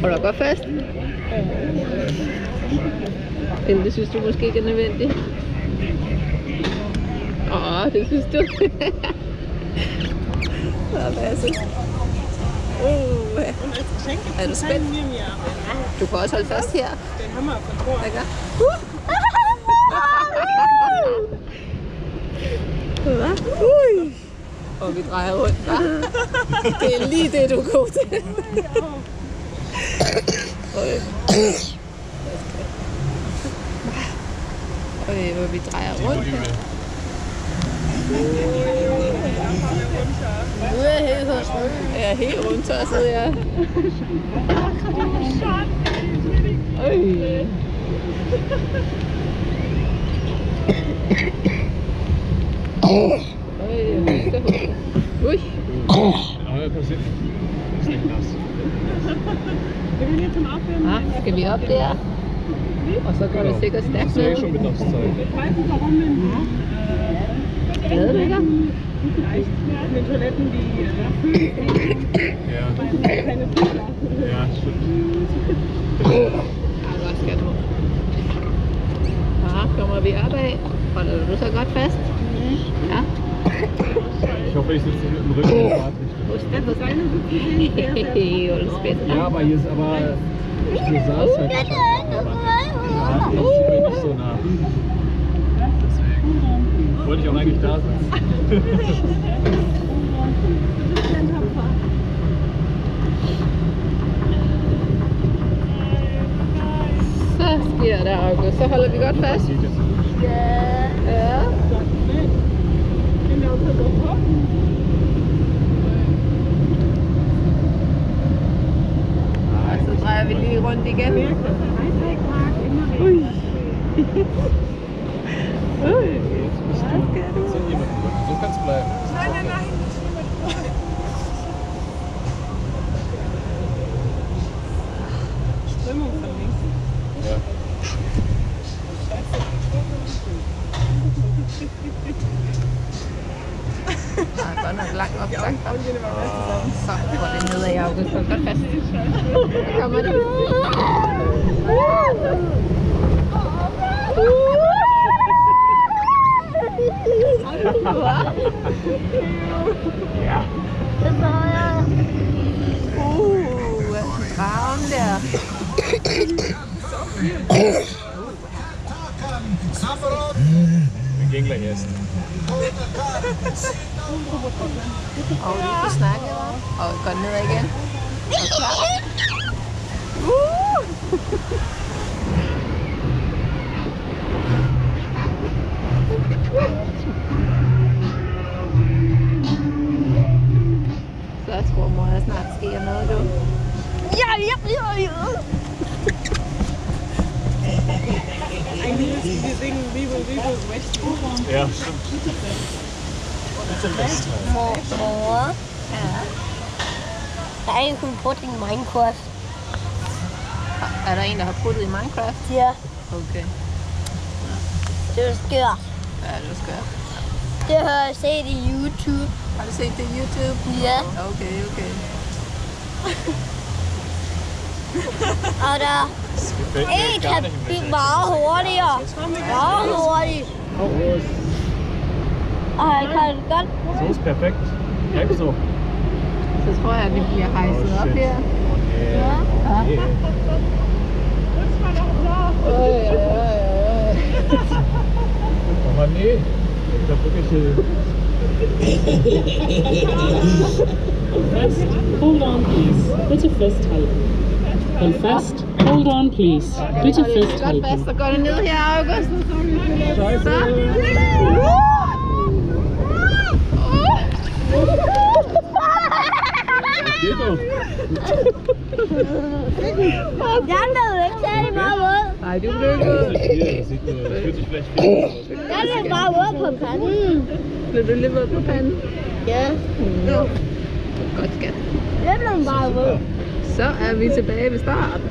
Hold da godt fast. Eller det synes du måske ikke er nødvendigt. Åh, det synes du. Så Basse. Uh, er du spændt? Du kan også holde fast her. Ikke? Hvad? Ui. Og vi drejer rundt, hva'? Det er lige det, du er god til. Øj. Øj, hvor vi drejer rundt her. Nu er jeg helt, jeg er helt rundt tosset, ja. Øj. Øj, huske, huske. Ui. Ja, præcis. Slik nas. Ah, skal vi op der? Og så går det sikkert stærkt er ned. Glæder du ikke? Mit Toiletten, die Ja. keine Tür Ja, stimmt. Ja. Ja, kommer vi opad. Holder du så godt fast? Ja. Ich hoffe, ich sitze mit dem Rücken Wo ist denn in Alles besser. ja, aber hier ist aber... Hier saß halt oh, schon. Ja, das sieht mir nicht so nah. Deswegen wollte ich auch eigentlich da sitzen. Saskia, der August. Hat alle wie Gott fest? Ja. Ja. Og så drejer vi lige rundt igen. Ui. Ui. Jetzt bist du. Jetzt hat jemand gesagt, So kann's bleiben. Nein, nein, nein. Strömung von links. Ja. Der er godt nok langt op sagt op. Så går det nedad i August. Hold godt fast. Så kommer det. Ja. Uh, dragen der. Wir gehen gleich essen. Og lige få snakket om. Og går nedad igen. Og klar. Uh! Så tror mor, der snart sker noget, du. Ja, ja, ja, ja. Eigentlich müssen wir singen Vivo Vivo Rechten. Ja, stimmt. Mor, mor. Der er en, hun brugt i Minecraft. Er der en, der har puttet i Minecraft? Ja, Okay. det er skørt. Ja, det skal jeg. Det har jeg set i YouTube. Har du set det i YouTube? Ja, Okay, okay. Og der Gefällt en mir gar kan nicht blive mehr. meget hurtigere. Meget hurtigt. Og han kan godt So ist perfekt. Bleib so. Så tror jeg, at vi bliver hejset Oh, op shit. her. Ja. Okay. Øj, øj, øj, øj. Aber nee. Ich hab wirklich. äh, Fest. Hold on, please. Bitte festhalten. Hold fast. Hold on, please. Bitte det godt fast, festhalten. så går det ned her, August. Så. Jeg blev ikke særlig meget våd. Nej, du blev ikke vielleicht viel aus. Jeg blev bare våd på panden. Blev du lidt våd på panden? Ja, Godt, skat. jeg blev bare våd. Så er vi tilbage ved starten.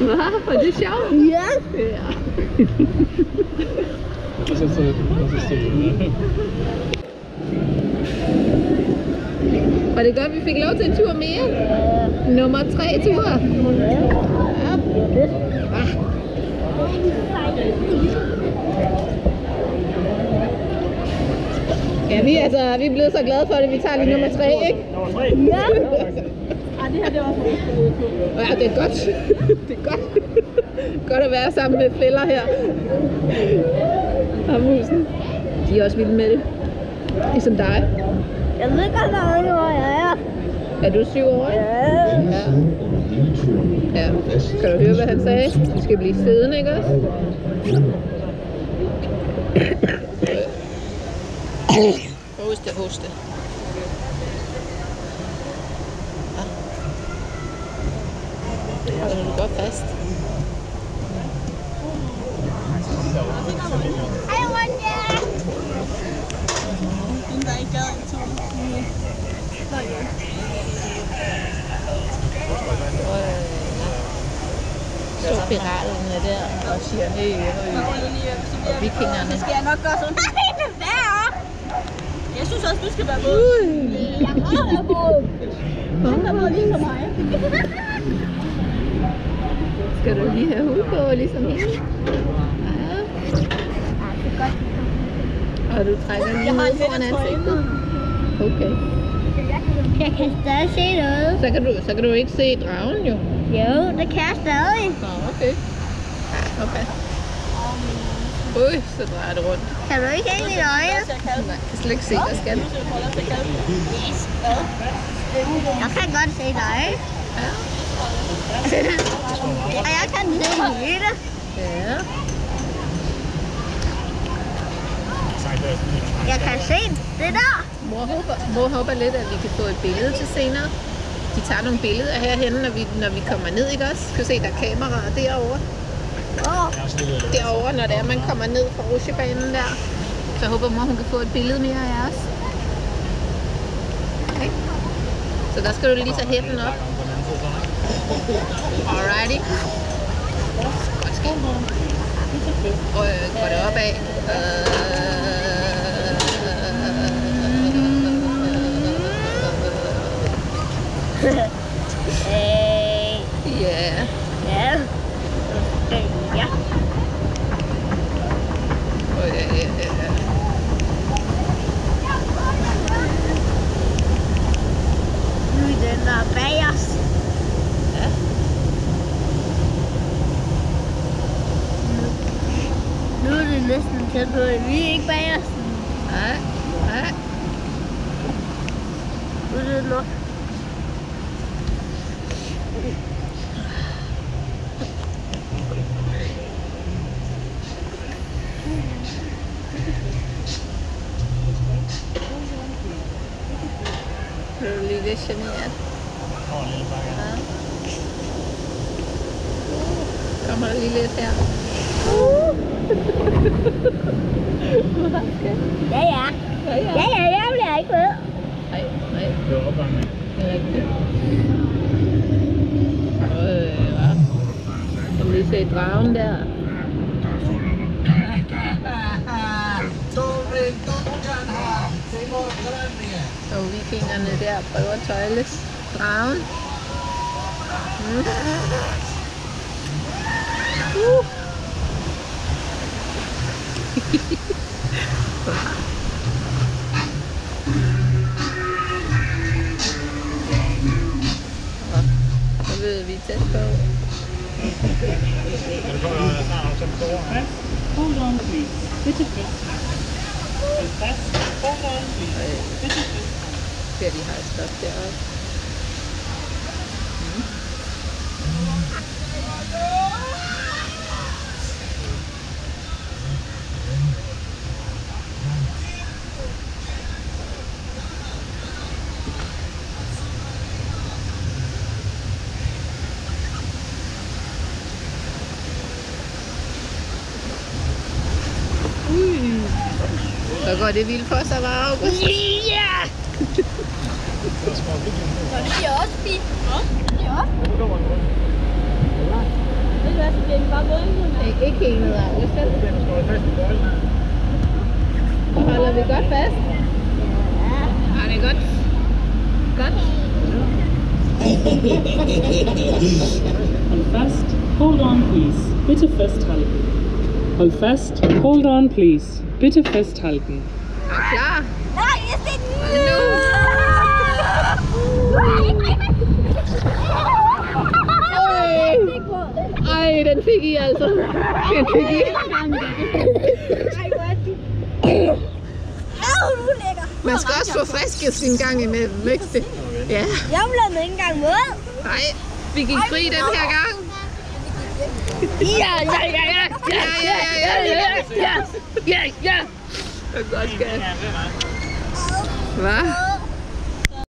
Hva? Var det sjovt? Ja. Ja. Das ist so. Var det godt, vi fik lov til en tur mere? Nummer tre tur. Ja. Ja, vi, er altså, vi er blevet så glade for det, vi tager lige nummer tre, ikke? Ja. Det her det er også Ja, det er godt. Det er godt. Godt at være sammen med fælder her. Og musen. De er også vilde med det. Ligesom dig. Jeg ved godt, hvor mange år jeg er. Er du syv år? Ja. Ja. ja. Kan du høre, hvad han sagde? Vi skal blive siddende, ikke også? Hoste, hoste. Ja. Holder du godt fast? Hej, Ronja. hende, der ikke gad en tur. Så piraterne der og siger hey, høj. Og vikingerne. Skal jeg nok gøre sådan? Nej, det er værre. Jeg synes også, du skal være med. Jeg har været på. Der var lige så mig. Skal du lige have hud på, ligesom hende? Ja. Og du trækker lige ned foran ansigtet? Okay. Jeg kan stadig se noget. Så kan, du, så kan du ikke se dragen jo. Jo, det kan jeg stadig. Nå, okay. Okay. Ui, så drejer det rundt. Kan du ikke se mine øjne? Nej, jeg kan slet ikke se dig, skal du? Jeg kan godt se dig. Ja. Og jeg kan se hele. Ja. Jeg kan se det der. Mor håber, mor håber lidt, at vi kan få et billede til senere. De tager nogle billeder herhenne, når vi, når vi kommer ned, ikke også? Du kan se, der er kameraer derovre. Åh, Derovre, når det er, man kommer ned fra rusjebanen der. Så jeg håber, mor hun kan få et billede mere af os. Okay. Så der skal du lige tage hætten op. Alrighty. Godt ske. Og øh, går det opad. øh, Ja. ja. Øh, ja. Og ja, ja, ja, ja. Nu er den der bag os. Ja. Nu er det næsten tæt på, at vi er ikke bag os. Nej, nej. Ja. Ja, ja. Ja, ja. Ja, jeg bliver ikke med. Nej, nej. Det er opgangen. Det er rigtigt. Øh, hva? Kan lige se dragen der? Og vikingerne der prøver at tøjle dragen. Mm. Uh. Så ved vi tæt på. Hold on, please. Bitte fest. Hold fast. Hold on, please. Bitte det. Det de har et stop deroppe. Ui. Så går det vildt for sig, var. Ja! Det er også fint. Det er også. Ved du hvad, så bliver vi bare vågne nu. Ikke, ikke helt ned, August. vel? Så holder vi godt fast. Ja. Har det godt? Godt? Hold fast. Hold on, please. Bitte festhalten. Hold fast. Hold on, please. Bitte festhalten. Er klar? Nej, jeg skal Ej, den fik I altså. Den fik I. Man skal også få friskes en gang imellem, ikke det? Ja. Jeg blev med ikke engang med. Nej, vi gik fri den her gang. Ja, ja, ja, ja. Ja, ja, ja, ja, ja. Ja, ja. Det er godt, skat. Hvad?